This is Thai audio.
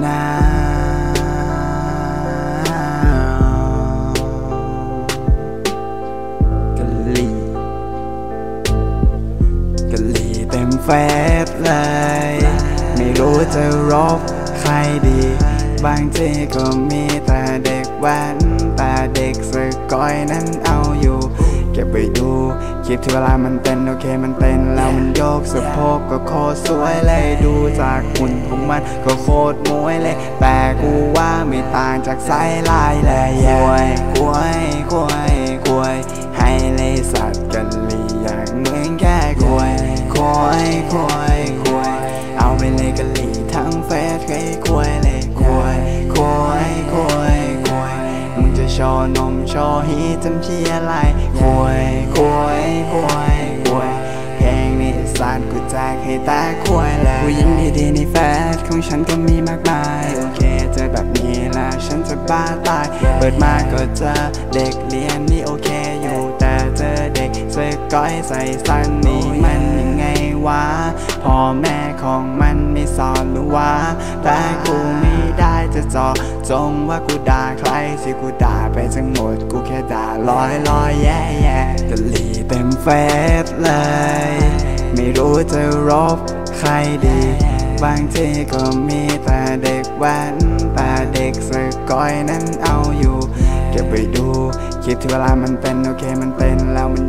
กะลีกะลีเต็มแฟบเลย ไม่รู้จะรบใครดี บางทีก็มีแต่เด็กแว้น ลิปที่เวลามันเต้นโอเคมันเต้นแล้วมันโยกสะโพกก็โคตรสวยเลยดูจากหุ่นของมันก็โคตรมวยเลย แต่กูว่าไม่ต่างจากไซลายเลยกวยกวยกวยกวยให้เลยสัตว์กันลีอย่างเหมือนแค่กวยกวยกวยกวยเอาไปเลยกันลีทั้งเฟซเคยกล้วยเลยกวยกวยกวยกวยมึงจะโชว์นมโชว์ฮีทำเชียอะไรควยควยานกูแจกให้แตาควยเลยผู้หญิงดีๆในแฟนของฉันก็มีมากมาย โอเคเจอแบบนี้แล้วฉันจะบ้าตาย เปิดมาก็เจอเด็กเรียนนี่โอเคอยู่แต่เจอเด็กสวยก้อยใส่สั้นนี่มันยังไงวะพ่อแม่ของมันไม่สอนหรือวะแต่กูไม่ได้จะจาะจงว่ากูด่าใครสิกูด่าไปทั้งหมดกูแค่ด่าลอยลอยแย่แย่กะลีเต็มเฟซเลย จะรบใครดี บางทีก็มีแต่เด็กแว้นแต่เด็กสกอยนั้นเอาอยู่ เก็บไปดู คิดที่เวลามันเต้นโอเคมันเต้นแล้วมัน